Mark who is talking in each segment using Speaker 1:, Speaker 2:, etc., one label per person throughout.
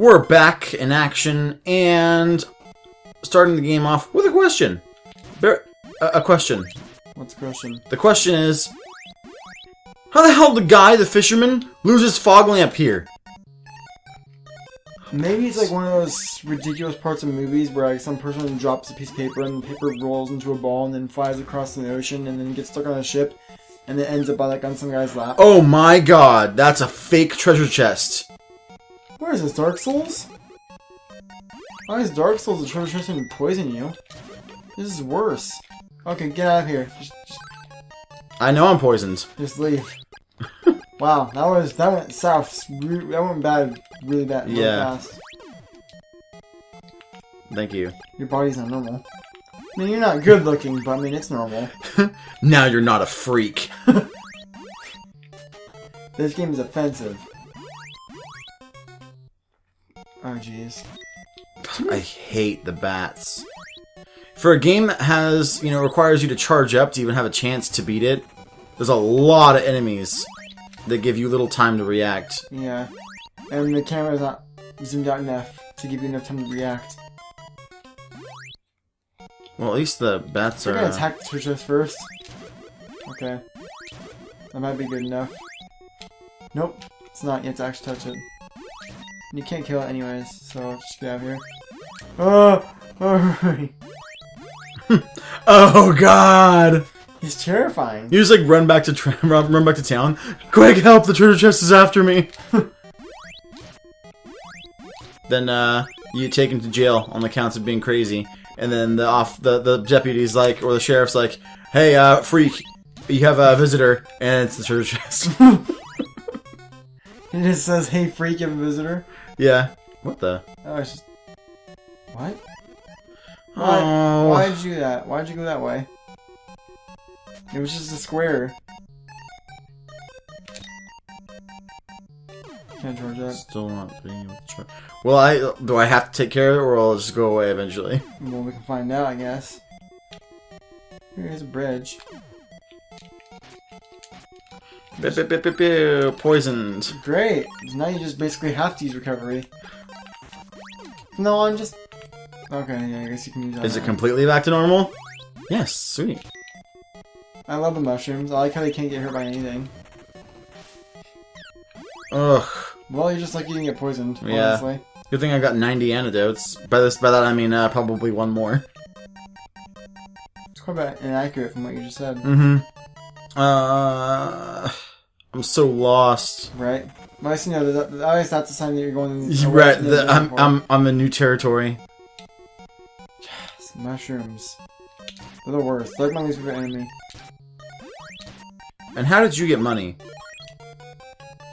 Speaker 1: We're back in action and starting the game off with a question. Bear- a, a question.
Speaker 2: What's the question?
Speaker 1: The question is How the hell did the guy, the fisherman, lose his fog lamp here?
Speaker 2: Maybe it's like one of those ridiculous parts of movies where like some person drops a piece of paper and the paper rolls into a ball and then flies across the ocean and then gets stuck on a ship and then ends up by like on some guy's lap.
Speaker 1: Oh my god, that's a fake treasure chest.
Speaker 2: Where is this? Dark Souls? Why is Dark Souls chest and poison you? This is worse. Okay, get out of here. Just, just,
Speaker 1: I know I'm poisoned.
Speaker 2: just leave. wow, that was that went south. That went bad, really bad, really
Speaker 1: Yeah.
Speaker 2: fast.
Speaker 1: Thank you.
Speaker 2: Your body's not normal. I mean, you're not good looking, but I mean, it's normal.
Speaker 1: Now you're not a freak.
Speaker 2: This game is offensive. Oh, jeez.
Speaker 1: I hate the bats. For a game that has, you know, requires you to charge up to even have a chance to beat it, there's a lot of enemies that give you little time to react.
Speaker 2: Yeah. And the camera's not zoomed out enough to give you enough time to react.
Speaker 1: Well, at least the bats
Speaker 2: We're
Speaker 1: are.
Speaker 2: gonna
Speaker 1: uh,
Speaker 2: attack the first. Okay. That might be good enough. Nope. It's not. You have to actually touch it. And you can't kill it anyways, so just get out of here. Oh! Oh!
Speaker 1: Oh God!
Speaker 2: He's terrifying.
Speaker 1: You just like run back to run back to town. Quick, help! The treasure chest is after me. then uh, you take him to jail on the counts of being crazy, and then the off the the deputy's like, or the sheriff's like, "Hey, uh, freak, you have a visitor," and it's the treasure chest.
Speaker 2: It just says, hey freak, you have a visitor.
Speaker 1: Yeah. What the?
Speaker 2: Oh, it's just... What? Why?
Speaker 1: Oh.
Speaker 2: Why'd you do that? Why did you go that way? It was just a square. Can't charge that.
Speaker 1: Still not being able to try. Well, I do I have to take care of it, or I'll just go away eventually?
Speaker 2: Well, we can find out, I guess. Here's a bridge.
Speaker 1: Poisoned.
Speaker 2: Great! Now you just basically have to use recovery. No, I'm just... Okay, yeah, I guess you can use that.
Speaker 1: Is it
Speaker 2: now.
Speaker 1: completely back to normal? Yes, sweet.
Speaker 2: I love the mushrooms. I like how they can't get hurt by anything.
Speaker 1: Ugh.
Speaker 2: Well, you're just lucky you didn't get poisoned,
Speaker 1: Yeah.
Speaker 2: honestly.
Speaker 1: Good thing I got 90 antidotes. By this, by that I mean uh, probably one more.
Speaker 2: It's quite a bit inaccurate from what you just said.
Speaker 1: Mm-hmm. Uh, I'm so lost.
Speaker 2: Right? But I see, no, that, that, I guess that's a sign that you're going... away
Speaker 1: Right, the,
Speaker 2: the
Speaker 1: I'm. I'm, I'm in new territory.
Speaker 2: Yes, mushrooms. They're the worst. They're like my least favorite enemy.
Speaker 1: And how did you get money?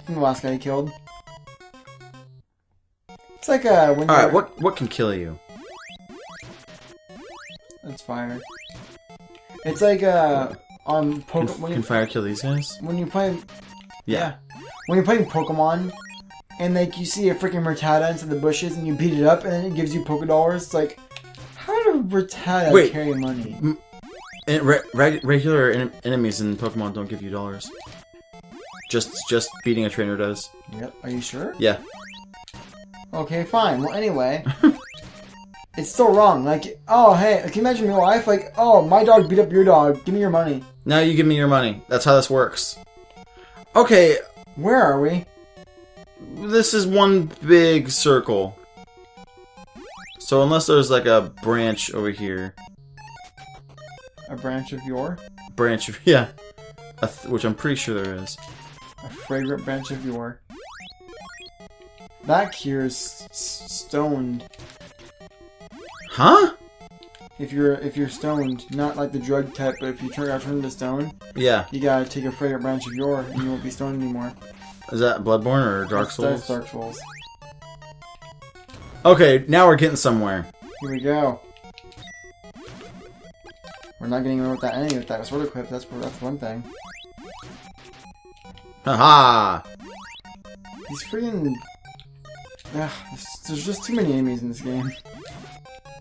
Speaker 2: From the last guy you killed. It's like a.
Speaker 1: All right, what what can kill you?
Speaker 2: That's fire. It's like uh, Um, on
Speaker 1: Can,
Speaker 2: When,
Speaker 1: can
Speaker 2: you,
Speaker 1: fire kill these guys?
Speaker 2: when you play,
Speaker 1: Yeah.
Speaker 2: when you're playing Pokemon, and like you see a freaking Rattata inside the bushes, and you beat it up, and then it gives you Poké Dollars. It's like, how do Rattata
Speaker 1: Wait.
Speaker 2: carry money?
Speaker 1: And re- reg- regular en- enemies in Pokemon don't give you dollars. Just just beating a trainer does.
Speaker 2: Yep. Are you sure?
Speaker 1: Yeah.
Speaker 2: Okay, fine. Well, anyway, it's still wrong. Like, oh hey, can you imagine your wife? Like, oh my dog beat up your dog. Give me your money.
Speaker 1: Now you give me your money. That's how this works. Okay,
Speaker 2: Where are we?
Speaker 1: this is one big circle. So unless there's like a branch over here,
Speaker 2: A Branch of Yore,
Speaker 1: branch of yeah, a th- which I'm pretty sure there is.
Speaker 2: a Fragrant Branch of Yore. Back here is s- stoned.
Speaker 1: Huh?
Speaker 2: If you're if you're stoned, not like the drug type, but if you turn out turn into stone,
Speaker 1: Yeah.
Speaker 2: you gotta take a Fragrant Branch of Yore, and you won't be stoned anymore.
Speaker 1: Is that Bloodborne or Dark Souls?
Speaker 2: That's Dark Souls.
Speaker 1: Okay, now we're getting somewhere.
Speaker 2: Here we go. We're not getting away with that ending with that sword equip. That's that's one thing.
Speaker 1: Haha.
Speaker 2: These freaking. Ugh, there's just too many enemies in this game.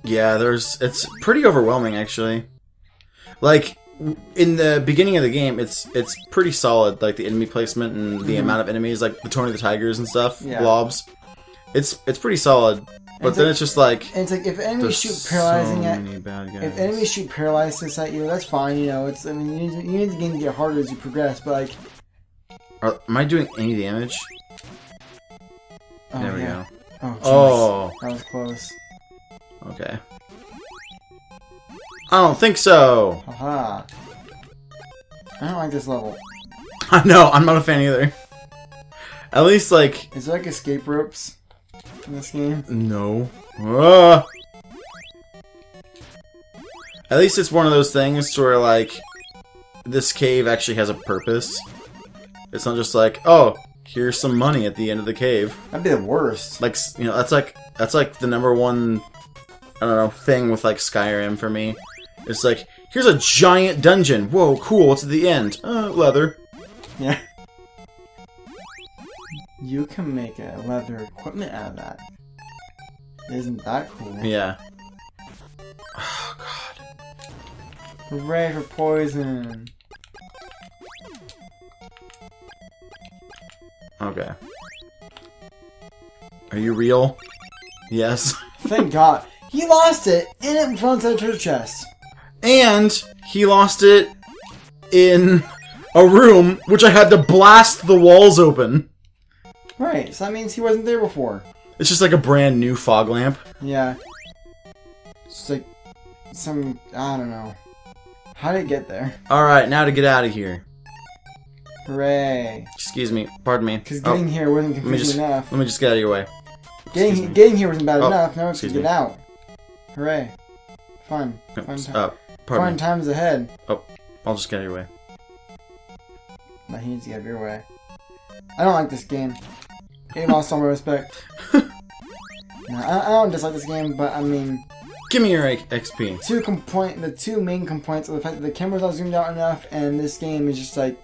Speaker 1: Yeah, there's it's pretty overwhelming actually. Like in the beginning of the game, it's it's pretty solid, like the enemy placement and the
Speaker 2: Mhm.
Speaker 1: amount of enemies, like the Tony the Tigers and stuff,
Speaker 2: Yeah.
Speaker 1: blobs. It's it's pretty solid, but
Speaker 2: It's
Speaker 1: then
Speaker 2: like-
Speaker 1: it's just like
Speaker 2: it's like if enemies shoot paralyzing
Speaker 1: so
Speaker 2: at if enemies shoot paralysis at you, that's fine. You know, it's I mean you need, you need the game to get harder as you progress. But like,
Speaker 1: Are, am I doing any damage?
Speaker 2: oh
Speaker 1: there we
Speaker 2: yeah,
Speaker 1: go.
Speaker 2: oh
Speaker 1: Oh,
Speaker 2: that was close.
Speaker 1: Okay. I don't think so.
Speaker 2: Haha. I don't like this level.
Speaker 1: I know. I'm not a fan either. At least like
Speaker 2: Is there like escape ropes in this game?
Speaker 1: no. Ah. At least it's one of those things where like this cave actually has a purpose. It's not just like oh here's some money at the end of the cave.
Speaker 2: That'd be the worst.
Speaker 1: like you know that's like that's like the number one I don't know thing with like Skyrim for me. It's like here's a giant dungeon. Whoa, cool. What's at the end? Uh, leather.
Speaker 2: Yeah. You can make a leather equipment out of that. Isn't that cool?
Speaker 1: Yeah. Oh god.
Speaker 2: Hooray for poison!
Speaker 1: Okay. Are you real? Yes.
Speaker 2: Thank God. He lost it, and it inside the treasure chest.
Speaker 1: And he lost it in a room which I had to blast the walls open.
Speaker 2: Right, so that means he wasn't there before.
Speaker 1: It's just like a brand new fog lamp.
Speaker 2: Yeah. It's like some I don't know. How did it get there?
Speaker 1: All right, now to get out of here.
Speaker 2: Hooray!
Speaker 1: Excuse me. Pardon me.
Speaker 2: Because
Speaker 1: Oh,
Speaker 2: getting here wasn't
Speaker 1: let just
Speaker 2: enough.
Speaker 1: let me just get out of your way.
Speaker 2: Getting getting here wasn't bad
Speaker 1: Oh,
Speaker 2: enough. Now it's to get
Speaker 1: me.
Speaker 2: out. Hooray! Fun, fun, ti-
Speaker 1: Uh, pardon
Speaker 2: fun
Speaker 1: me.
Speaker 2: times ahead.
Speaker 1: Oh, I'll just get out of your way.
Speaker 2: Now he needs to get out of your way. I don't like this game. Game lost all my respect. no, I, I don't dislike this game, but I mean,
Speaker 1: Give me your XP.
Speaker 2: two complaint the two main complaints are the fact that the camera's not zoomed out enough, and this game is just like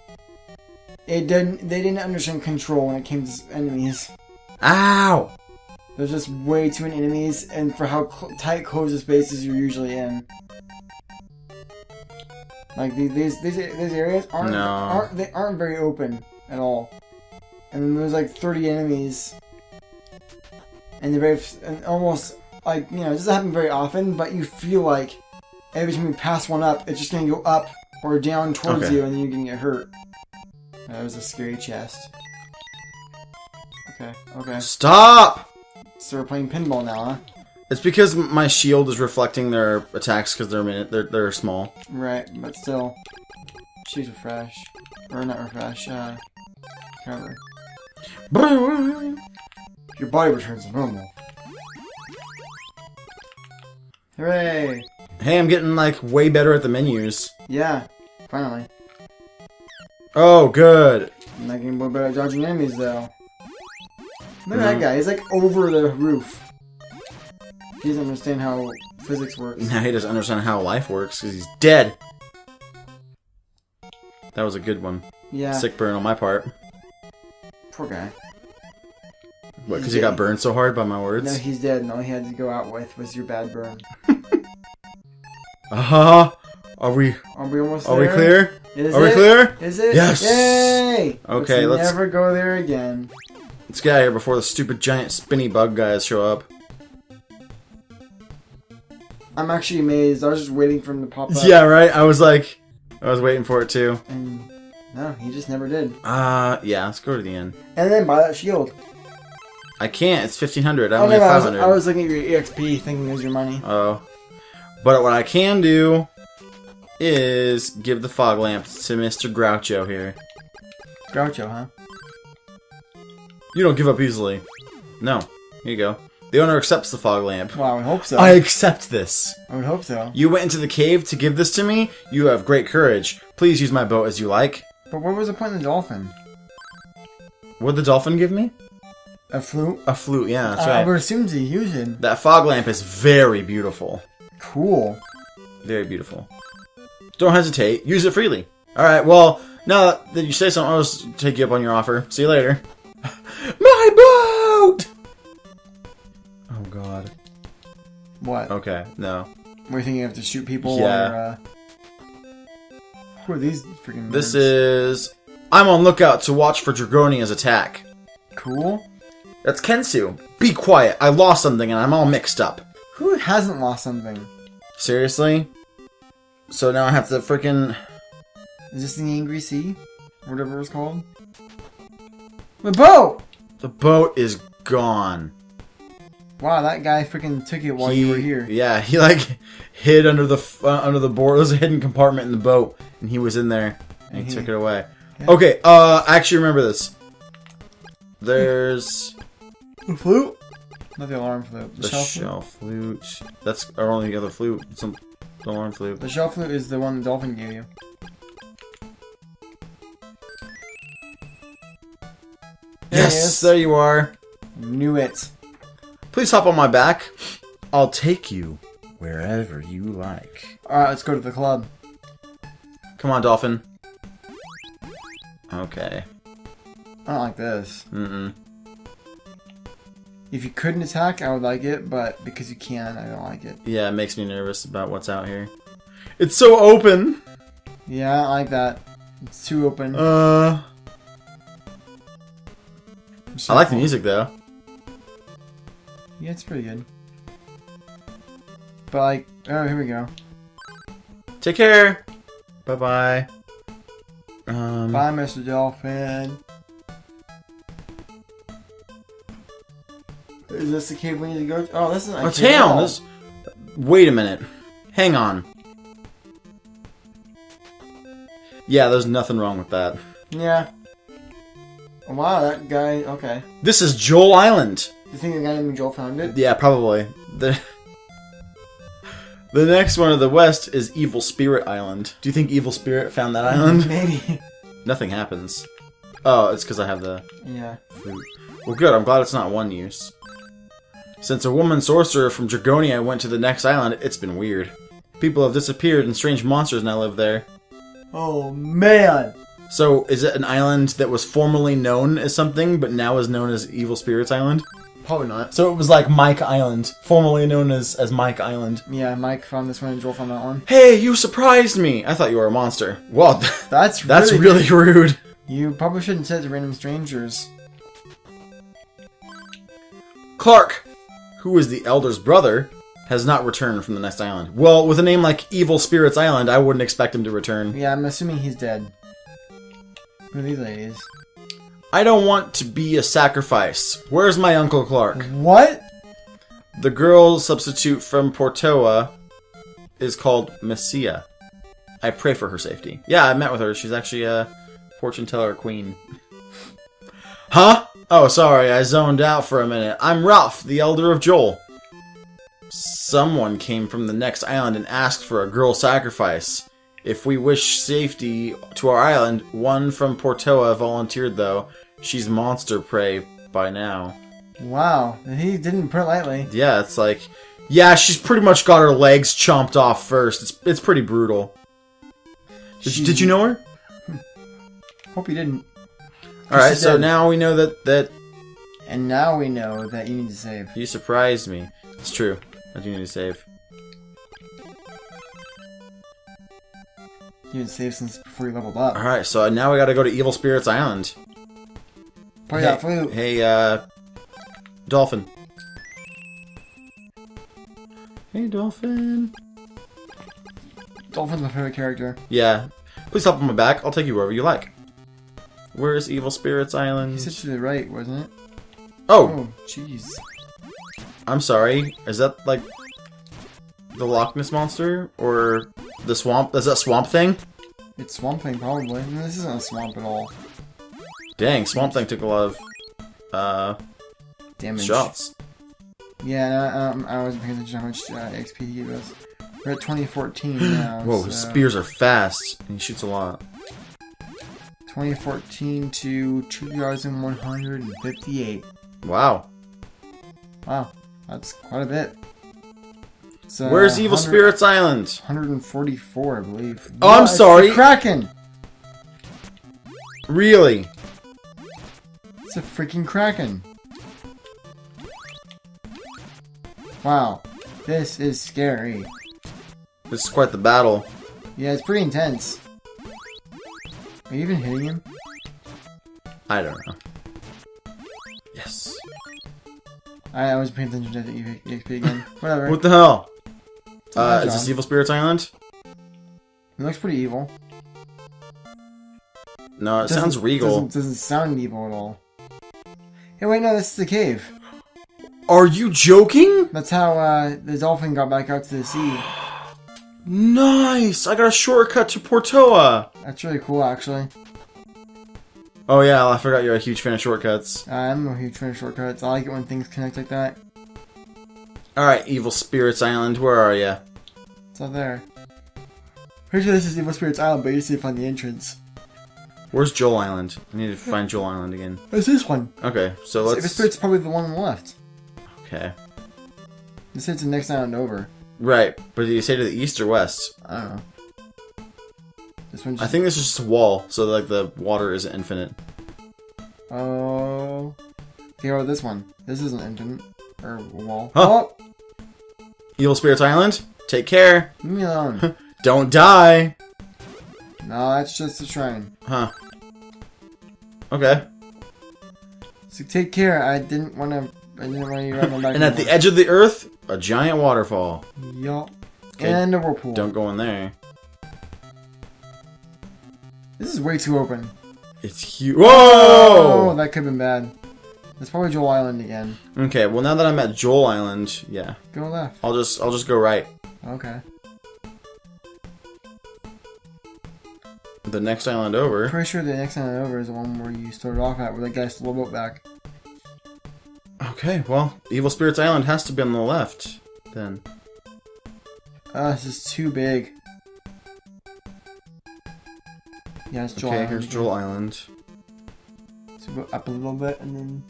Speaker 2: it didn't. They didn't understand control when it came to s- enemies.
Speaker 1: Ow!
Speaker 2: There's just way too many enemies, and for how tight closed the spaces you're usually in. Like these these these, these areas aren't
Speaker 1: No.
Speaker 2: aren't they aren't very open at all, and there's like 30 enemies, and they're very and almost like you know it doesn't happen very often, but you feel like every time you pass one up, it's just gonna go up or down towards
Speaker 1: Okay.
Speaker 2: you, and then you're gonna get hurt. That was a scary chest. Okay, okay.
Speaker 1: Stop!
Speaker 2: So we're playing pinball now, huh?
Speaker 1: It's because my shield is reflecting their attacks because they're minute they're they're small.
Speaker 2: Right, but still. She's refresh. Or not refresh, uh. Cover. Your body returns to normal. Hooray!
Speaker 1: Hey, I'm getting like way better at the menus.
Speaker 2: Yeah, finally.
Speaker 1: Oh, good.
Speaker 2: I'm not getting more better at dodging enemies though. Look at that guy, he's like over the roof. He doesn't understand how physics works.
Speaker 1: Now he doesn't understand how life works because he's dead. That was a good one.
Speaker 2: Yeah,
Speaker 1: Sick burn on my part.
Speaker 2: poor guy.
Speaker 1: What? Because he got burned so hard by my words.
Speaker 2: No, he's dead, and all he had to go out with was your bad burn.
Speaker 1: Uh huh. Are we?
Speaker 2: Are we almost
Speaker 1: Are we clear?
Speaker 2: Is
Speaker 1: Are we
Speaker 2: it?
Speaker 1: clear?
Speaker 2: Is it?
Speaker 1: Yes!
Speaker 2: Yay!
Speaker 1: Okay, let's-
Speaker 2: never go there again.
Speaker 1: Let's get out of here before the stupid giant spinny bug guys show up.
Speaker 2: I'm actually amazed. I was just waiting for him to pop up.
Speaker 1: Yeah, right. I was like, I was waiting for it too.
Speaker 2: And no, he just never did.
Speaker 1: Uh, yeah. Let's go to the end.
Speaker 2: And then buy that shield.
Speaker 1: I can't. It's fifteen hundred. I
Speaker 2: Oh
Speaker 1: only
Speaker 2: no,
Speaker 1: have
Speaker 2: I was. I was looking at your EXP thinking it was your money.
Speaker 1: Oh. But what I can do is give the fog lamp to Mr. Groucho here.
Speaker 2: Groucho, huh?
Speaker 1: You don't give up easily. No. Here you go. The owner accepts the fog lamp.
Speaker 2: Well, I would hope so.
Speaker 1: I accept this.
Speaker 2: I would hope so.
Speaker 1: You went into the cave to give this to me? You have great courage. Please use my boat as you like.
Speaker 2: But what was the point of the dolphin?
Speaker 1: What'd the dolphin give me?
Speaker 2: A flute?
Speaker 1: A flute, yeah, that's
Speaker 2: I
Speaker 1: right.
Speaker 2: would assume to use it.
Speaker 1: That fog lamp is very beautiful.
Speaker 2: Cool.
Speaker 1: Very beautiful. Don't hesitate. Use it freely. Alright, well, now that you say something, I'll just take you up on your offer. See you later. My boat! Oh god.
Speaker 2: What?
Speaker 1: Okay, no.
Speaker 2: Were you thinking you have to shoot people?
Speaker 1: Yeah.
Speaker 2: Or, uh... Who are these freaking
Speaker 1: This
Speaker 2: nerds?
Speaker 1: is... I'm on lookout to watch for Dragonia's attack.
Speaker 2: Cool.
Speaker 1: That's Kensu. Be quiet. I lost something and I'm all mixed up.
Speaker 2: Who hasn't lost something?
Speaker 1: Seriously? So now I have to freaking.
Speaker 2: Is this the Angry Sea? Whatever it's called? My boat!
Speaker 1: The boat is gone.
Speaker 2: Wow, that guy freaking took it while
Speaker 1: He-
Speaker 2: you were here.
Speaker 1: Yeah, he like hid under the uh, under the board. There's a hidden compartment in the boat, and he was in there, and he
Speaker 2: he-
Speaker 1: took it away.
Speaker 2: Yeah.
Speaker 1: Okay, uh, I actually remember this. There's
Speaker 2: The flute? Not the alarm flute. The,
Speaker 1: the
Speaker 2: shell,
Speaker 1: shell flute. That's our only other flute. A- the alarm flute.
Speaker 2: flute? The shell flute is the one the dolphin gave you. There
Speaker 1: Yes, there you are.
Speaker 2: Knew it.
Speaker 1: Please hop on my back. I'll take you wherever you like.
Speaker 2: Alright, let's go to the club.
Speaker 1: Come on, dolphin. Okay.
Speaker 2: I don't like this.
Speaker 1: Mm-mm.
Speaker 2: If you couldn't attack, I would like it, but because you can, I don't like it.
Speaker 1: Yeah, it makes me nervous about what's out here. It's so open.
Speaker 2: Yeah, I like that. It's too open.
Speaker 1: Uh, I like the music though.
Speaker 2: Yeah, it's pretty good. But like, oh, here we go.
Speaker 1: Take care. Bye bye. Um,
Speaker 2: Bye, Mr. Dolphin. Is this the cave we need to go to? Oh, this is
Speaker 1: a
Speaker 2: cave at
Speaker 1: town. This. Wait a minute. Hang on. Yeah, there's nothing wrong with that.
Speaker 2: Yeah. Wow, that guy. Okay.
Speaker 1: This is Joel Island.
Speaker 2: Do you think the guy named Joel found it?
Speaker 1: Yeah, probably. The The next one to the west is Evil Spirit Island. Do you think Evil Spirit found that island?
Speaker 2: Maybe.
Speaker 1: Nothing happens. Oh, it's because I have the
Speaker 2: yeah.
Speaker 1: fruit. Well, good. I'm glad it's not one use. Since a woman sorcerer from Dragonia went to the next island, it's been weird. People have disappeared and strange monsters now live there.
Speaker 2: Oh man.
Speaker 1: So, is it an island that was formerly known as something, but now is known as Evil Spirits Island?
Speaker 2: Probably not.
Speaker 1: So it was like Mike Island, formerly known as, as Mike Island.
Speaker 2: Yeah, Mike found this one and Joel found that one.
Speaker 1: Hey, you surprised me! I thought you were a monster. Well,
Speaker 2: That's
Speaker 1: that's
Speaker 2: really,
Speaker 1: really rude.
Speaker 2: You probably shouldn't say it to random strangers.
Speaker 1: Clark, who is the Elder's brother, has not returned from the next island. Well, with a name like Evil Spirits Island, I wouldn't expect him to return.
Speaker 2: Yeah, I'm assuming he's dead. Who are these ladies?
Speaker 1: I don't want to be a sacrifice. Where's my Uncle Clark?
Speaker 2: What?
Speaker 1: The girl substitute from Portoa is called Mesia. I pray for her safety. Yeah, I met with her. She's actually a fortune teller queen. huh? Oh, sorry, I zoned out for a minute. I'm Ralph, the elder of Joel. Someone came from the next island and asked for a girl sacrifice. If we wish safety to our island, one from Portoa volunteered though. She's monster prey by now.
Speaker 2: Wow. He didn't it lightly.
Speaker 1: Yeah, it's like, yeah, she's pretty much got her legs chomped off first. It's it's pretty brutal. Did, you, did you know her?
Speaker 2: Hope you didn't.
Speaker 1: All right, so now we know that that
Speaker 2: And now we know that you need to save.
Speaker 1: you surprised me. It's true. I do need to save.
Speaker 2: You didn't save since before you leveled up.
Speaker 1: All right, so now we got to go to Evil Spirits Island.
Speaker 2: Play
Speaker 1: hey,
Speaker 2: that flute.
Speaker 1: Hey, uh, dolphin. Hey, dolphin.
Speaker 2: Dolphin's my favorite character.
Speaker 1: Yeah, please hop on my back. I'll take you wherever you like. Where's Evil Spirits Island?
Speaker 2: He said to the right, wasn't it?
Speaker 1: oh,
Speaker 2: Oh, jeez.
Speaker 1: I'm sorry. Is that like the Loch Ness monster or the swamp? Is that swamp thing?
Speaker 2: It's Swamp Thing, probably. This isn't a swamp at all.
Speaker 1: Dang, swamp thing took a lot of uh
Speaker 2: Damage.
Speaker 1: shots.
Speaker 2: Yeah, um, I wasn't paying attention how much uh, XP he gave us. We're at 2014 now.
Speaker 1: Whoa,
Speaker 2: so
Speaker 1: his spears are fast. And he shoots a lot.
Speaker 2: 2014 to 2158.
Speaker 1: Wow.
Speaker 2: Wow, that's quite a bit. So, uh,
Speaker 1: Where's Evil Spirits Island?
Speaker 2: 144, I believe.
Speaker 1: Oh, I'm
Speaker 2: What?
Speaker 1: Sorry.
Speaker 2: Kraken!
Speaker 1: Really?
Speaker 2: It's a freaking Kraken. Wow, this is scary.
Speaker 1: This is quite the battle.
Speaker 2: Yeah, it's pretty intense. Are you even hitting him?
Speaker 1: I don't know. Yes.
Speaker 2: I, I was paying attention to the EXP again. Whatever.
Speaker 1: What the hell? Uh, is this Evil Spirits Island?
Speaker 2: It looks pretty evil.
Speaker 1: No, it sounds regal.
Speaker 2: Doesn't, doesn't sound evil at all. Hey, wait, no, this is the cave.
Speaker 1: Are you joking?
Speaker 2: That's how uh, the dolphin got back out to the sea.
Speaker 1: Nice! I got a shortcut to Portoa!
Speaker 2: That's really cool, actually.
Speaker 1: Oh yeah, I forgot you're a huge fan of shortcuts.
Speaker 2: I'm a huge fan of shortcuts. I like it when things connect like that.
Speaker 1: Alright, Evil Spirits Island, where are ya?
Speaker 2: It's out there. Pretty sure this is Evil Spirits Island, but you just need to find the entrance.
Speaker 1: Where's Joel Island? I need to find Joel Island again.
Speaker 2: It's this one.
Speaker 1: Okay, so let's...
Speaker 2: Evil Spirits probably the one on the left.
Speaker 1: Okay.
Speaker 2: This is the next island over.
Speaker 1: Right, but do you say to the east or west?
Speaker 2: I don't know. This one's
Speaker 1: I think this is just a wall, so like the water isn't infinite.
Speaker 2: Oh... Okay, about this one? This isn't infinite. Or a wall.
Speaker 1: Huh.
Speaker 2: Oh!
Speaker 1: Evil Spirits Island, take care.
Speaker 2: Leave me alone.
Speaker 1: Don't die.
Speaker 2: no, that's just a shrine.
Speaker 1: Huh. Okay.
Speaker 2: So take care. I didn't want to. I didn't want you running back.
Speaker 1: And at the edge of the earth, a giant waterfall.
Speaker 2: Yup.
Speaker 1: Okay,
Speaker 2: And a whirlpool.
Speaker 1: Don't go in there.
Speaker 2: This is way too open.
Speaker 1: It's huge.
Speaker 2: Oh, that could have been bad. It's probably Joel Island again.
Speaker 1: Okay, well now that I'm at Joel Island, yeah,
Speaker 2: Go left.
Speaker 1: I'll just I'll just go right.
Speaker 2: Okay.
Speaker 1: The next island over.
Speaker 2: Pretty sure the next island over is the one where you started off at, where that guy stole the boat back.
Speaker 1: Okay, well, Evil Spirits Island has to be on the left then.
Speaker 2: Ah, this is too big. Yeah, it's Joel
Speaker 1: Okay,
Speaker 2: Island.
Speaker 1: here's. Joel Island.
Speaker 2: So go up a little bit and then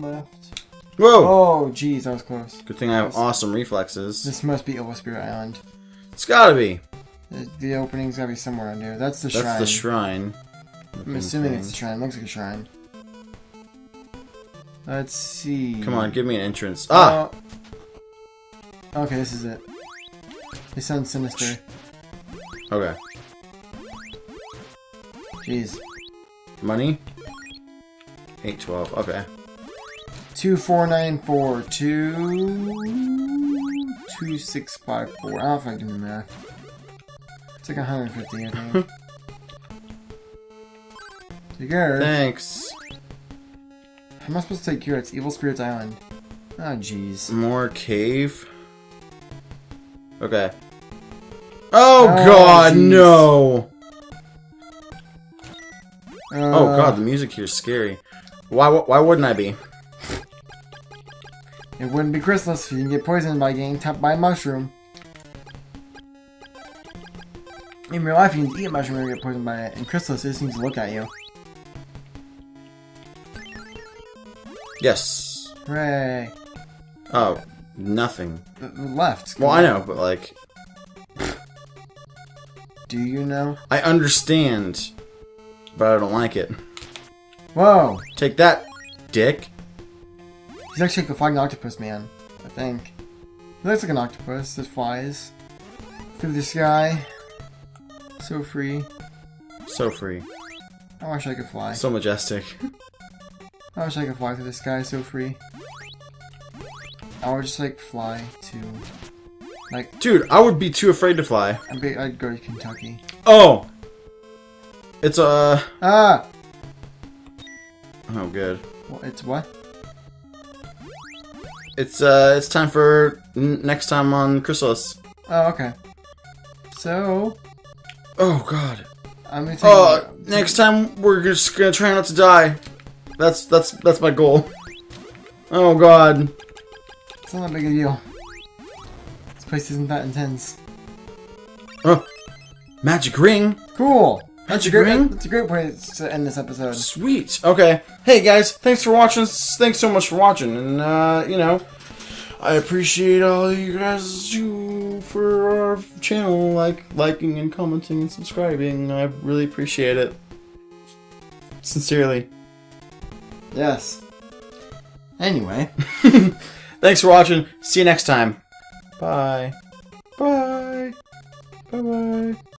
Speaker 2: left.
Speaker 1: Whoa!
Speaker 2: Oh, jeez, that was close.
Speaker 1: Good thing I have awesome reflexes.
Speaker 2: This must be Evil Spirit Island.
Speaker 1: It's gotta be.
Speaker 2: The, the opening's gotta be somewhere in here. That's the
Speaker 1: That's
Speaker 2: shrine.
Speaker 1: the shrine.
Speaker 2: I'm assuming it's a shrine. Looks like a shrine. Let's see.
Speaker 1: Come on, give me an entrance. Ah!
Speaker 2: Oh. Okay, this is it. They sound sinister.
Speaker 1: Okay.
Speaker 2: Jeez.
Speaker 1: Money? 812. Okay.
Speaker 2: Two four nine four two two six five four. I don't know if I can do math. It's like 150, I think. Care.
Speaker 1: Thanks.
Speaker 2: How am I supposed to take care? It's Evil Spirits Island. Oh, jeez.
Speaker 1: More cave. Okay. Oh,
Speaker 2: Oh,
Speaker 1: god,
Speaker 2: jeez.
Speaker 1: no! Oh
Speaker 2: Uh,
Speaker 1: god, the music here is scary. Why, why wouldn't I be?
Speaker 2: It wouldn't be Christmas if you didn't get poisoned by getting tapped by a mushroom. In real life, you can eat a mushroom and get poisoned by it. And Crystalis just needs to look at you.
Speaker 1: Yes.
Speaker 2: Hooray.
Speaker 1: Oh, nothing.
Speaker 2: The, the left.
Speaker 1: Well, I know, but like,
Speaker 2: Do you know?
Speaker 1: I understand, but I don't like it.
Speaker 2: Whoa!
Speaker 1: Take that, dick.
Speaker 2: He's actually like a flying octopus man, I think. He looks like an octopus that flies through the sky. So free.
Speaker 1: So free.
Speaker 2: I wish I could fly.
Speaker 1: So majestic.
Speaker 2: I wish I could fly through the sky so free. I would just like fly to like
Speaker 1: Dude, I would be too afraid to fly.
Speaker 2: I'd, be, I'd go to Kentucky.
Speaker 1: Oh! It's, uh...
Speaker 2: Ah!
Speaker 1: Oh, good.
Speaker 2: Well, it's what?
Speaker 1: It's, uh, it's time for n next time on Crystalis.
Speaker 2: Oh, okay. So
Speaker 1: Oh, God.
Speaker 2: I'm gonna take.
Speaker 1: Oh, next time we're just gonna try not to die. That's, that's, that's my goal. Oh, God.
Speaker 2: It's not that big a deal. This place isn't that intense.
Speaker 1: Oh, magic ring.
Speaker 2: Cool. That's a great. That's a great place to end this episode.
Speaker 1: Sweet. Okay. Hey guys, thanks for watching. Thanks so much for watching, and uh, you know, I appreciate all you guys do for our channel, like liking and commenting and subscribing. I really appreciate it. Sincerely.
Speaker 2: Yes. Anyway.
Speaker 1: Thanks for watching. See you next time. Bye. Bye. Bye bye.